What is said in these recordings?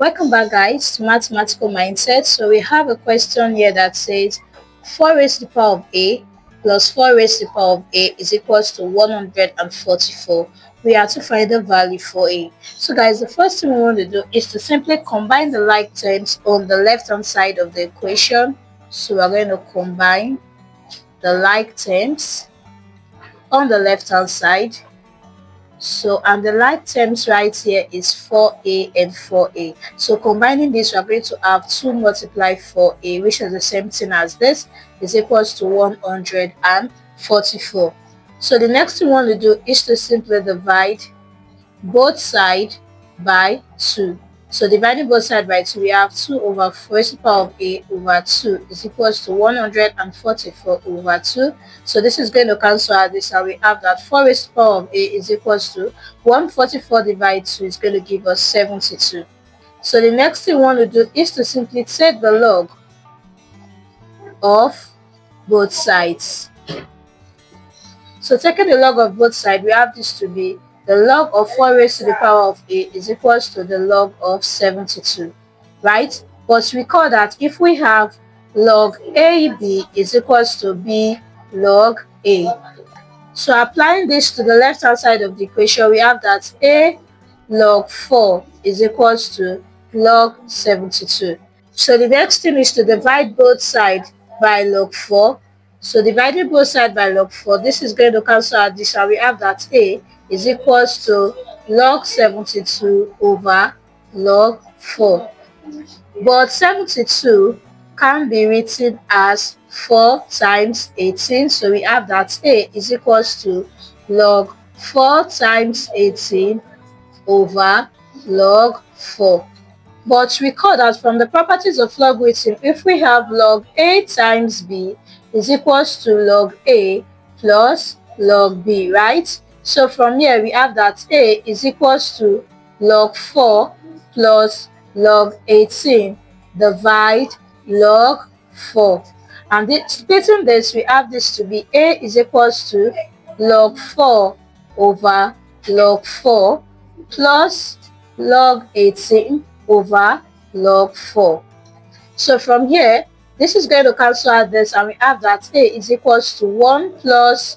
Welcome back guys to Mathematical Mindset. So we have a question here that says 4 raised to the power of a plus 4 raised to the power of a is equals to 144. We have to find the value for a. So guys, the first thing we want to do is to simply combine the like terms on the left hand side of the equation. So we're going to combine the like terms on the left hand side so and the like terms right here is 4a and 4a so combining this we're going to have 2 multiply 4a which is the same thing as this is equals to 144 so the next thing we want to do is to simply divide both sides by 2 so dividing both sides by 2, we have 2 over 4 to the power of a over 2 is equals to 144 over 2. So this is going to cancel out this and we have that 4 raised to the power of a is equals to 144 divided 2 is going to give us 72. So the next thing we want to do is to simply take the log of both sides. So taking the log of both sides, we have this to be the log of 4 raised to the power of a is equals to the log of 72, right? But recall that if we have log ab is equals to b log a. So applying this to the left hand side of the equation, we have that a log 4 is equals to log 72. So the next thing is to divide both sides by log 4. So dividing both sides by log 4, this is going to cancel out this and we have that a is equals to log 72 over log 4. But 72 can be written as 4 times 18. So we have that A is equals to log 4 times 18 over log 4. But recall that from the properties of logarithm, if we have log A times B is equals to log A plus log B, right? So from here we have that a is equals to log 4 plus log 18 divide log 4. And this, splitting this, we have this to be a is equals to log 4 over log 4 plus log 18 over log 4. So from here, this is going to cancel out this and we have that a is equals to 1 plus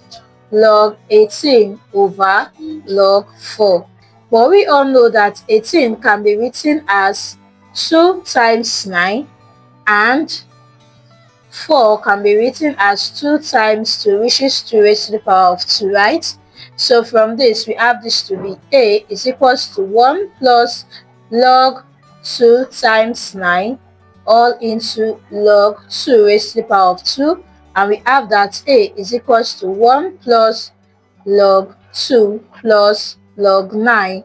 log 18 over log 4. But we all know that 18 can be written as 2 times 9 and 4 can be written as 2 times 2 which is 2 raised to the power of 2, right? So from this we have this to be a is equals to 1 plus log 2 times 9 all into log 2 raised to the power of 2 and we have that a is equals to 1 plus log 2 plus log 9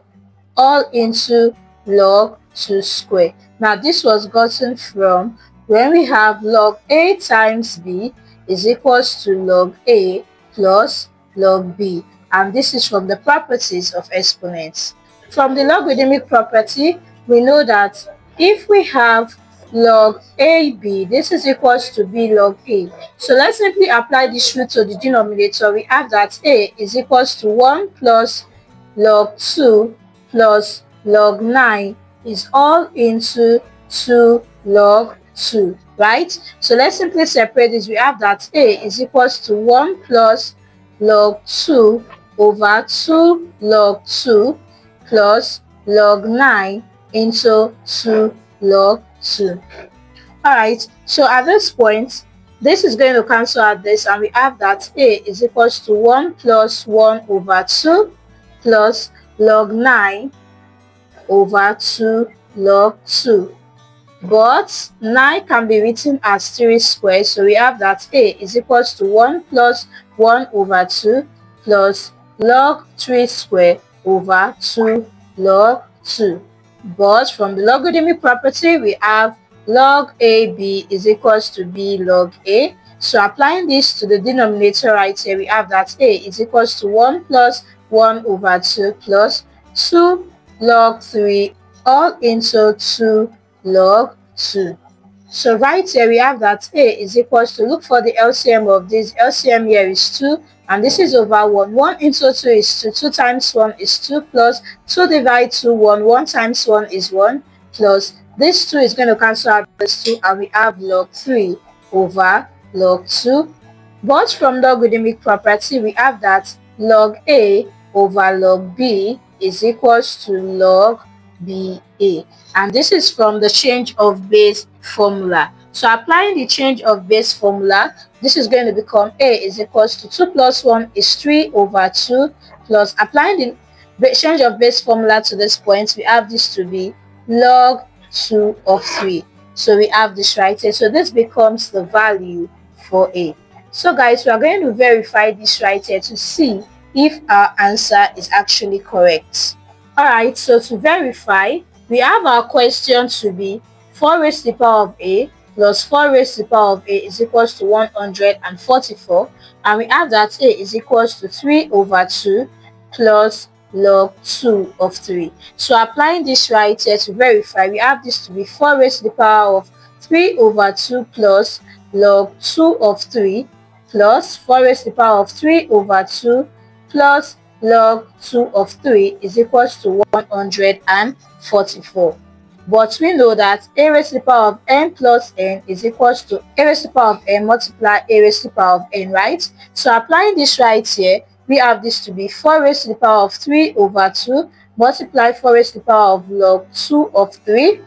all into log 2 square. Now this was gotten from when we have log a times b is equals to log a plus log b and this is from the properties of exponents. From the logarithmic property, we know that if we have log AB. This is equals to B log A. So let's simply apply this rule to the denominator. We have that A is equals to 1 plus log 2 plus log 9 is all into 2 log 2, right? So let's simply separate this. We have that A is equals to 1 plus log 2 over 2 log 2 plus log 9 into 2 log 2. Alright, so at this point, this is going to cancel out this and we have that a is equals to 1 plus 1 over 2 plus log 9 over 2 log 2. But 9 can be written as 3 squared, so we have that a is equals to 1 plus 1 over 2 plus log 3 squared over 2 log 2. But from the logarithmic property, we have log AB is equals to B log A. So applying this to the denominator right here, we have that A is equals to 1 plus 1 over 2 plus 2 log 3 all into 2 log 2. So right here we have that A is equals to, look for the LCM of this, LCM here is 2 and this is over 1. 1 into 2 is 2. 2 times 1 is 2 plus 2 divided 2, 1. 1 times 1 is 1. plus this 2 is going to cancel out this 2 and we have log 3 over log 2. But from logarithmic property, we have that log A over log B is equals to log BA. And this is from the change of base formula. So applying the change of base formula, this is going to become A is equals to 2 plus 1 is 3 over 2 plus applying the change of base formula to this point, we have this to be log 2 of 3. So we have this right here. So this becomes the value for A. So guys, we are going to verify this right here to see if our answer is actually correct. Alright, so to verify, we have our question to be 4 raised to the power of A plus 4 raised to the power of A is equals to 144 and we have that A is equals to 3 over 2 plus log 2 of 3. So applying this right here to verify, we have this to be 4 raised to the power of 3 over 2 plus log 2 of 3 plus 4 raised to the power of 3 over 2 plus log 2 of 3 is equals to 144. But we know that a raised to the power of n plus n is equals to a raised to the power of n multiply a raised to the power of n, right? So applying this right here, we have this to be 4 raised to the power of 3 over 2 multiply 4 raised to the power of log 2 of 3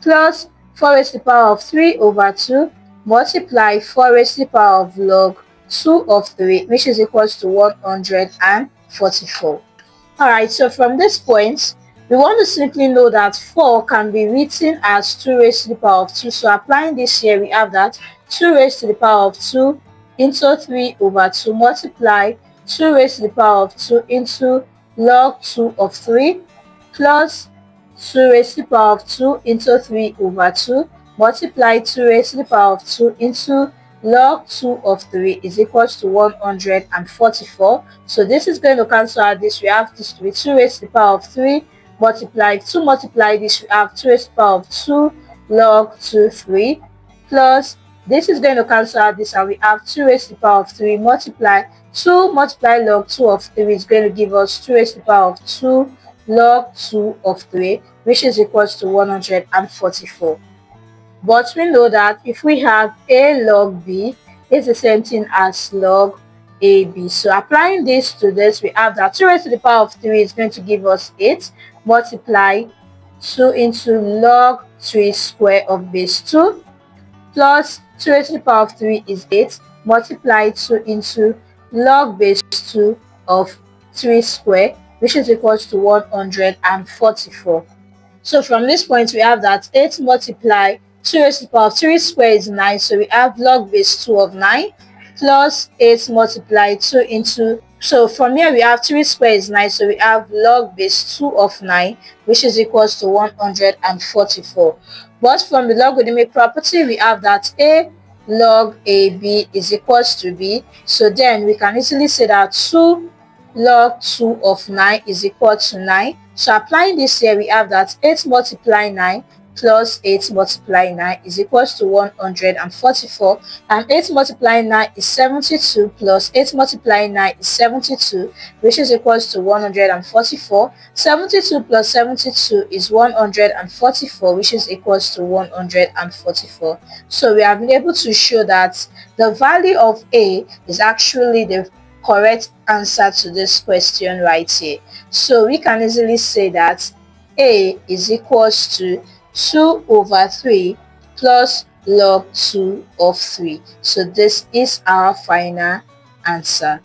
plus 4 raised to the power of 3 over 2 multiply 4 raised to the power of log 2 of 3 which is equals to 144. Alright, so from this point, we want to simply know that 4 can be written as 2 raised to the power of 2. So applying this here, we have that 2 raised to the power of 2 into 3 over 2 multiply 2 raised to the power of 2 into log 2 of 3 plus 2 raised to the power of 2 into 3 over 2 multiply 2 raised to the power of 2 into log 2 of 3 is equals to 144. So this is going to cancel out this. We have this to be 2 raised to the power of 3 multiply 2 multiply this. We have 2 raised to the power of 2 log 2 3 plus this is going to cancel out this and we have 2 raised to the power of 3 multiply 2 multiply log 2 of 3 is going to give us 2 raised to the power of 2 log 2 of 3 which is equals to 144. But we know that if we have a log b, it's the same thing as log ab. So applying this to this, we have that 2 raised to the power of 3 is going to give us 8. Multiply 2 into log 3 square of base 2 plus 2 raised to the power of 3 is 8. Multiply 2 into log base 2 of 3 square which is equals to 144. So from this point we have that 8 multiply 2 raised to the power of 3 squared is 9. So we have log base 2 of 9 plus 8 multiplied 2 into so from here we have 3 squared is 9 so we have log base 2 of 9 which is equals to 144 but from the logarithmic property we have that a log ab is equals to b so then we can easily say that 2 log 2 of 9 is equal to 9 so applying this here we have that 8 multiply 9 plus 8 multiplying 9 is equals to 144 and 8 multiplying 9 is 72 plus 8 multiplying 9 is 72 which is equals to 144 72 plus 72 is 144 which is equals to 144 so we have been able to show that the value of a is actually the correct answer to this question right here. So we can easily say that a is equals to 2 over 3 plus log 2 of 3. So this is our final answer.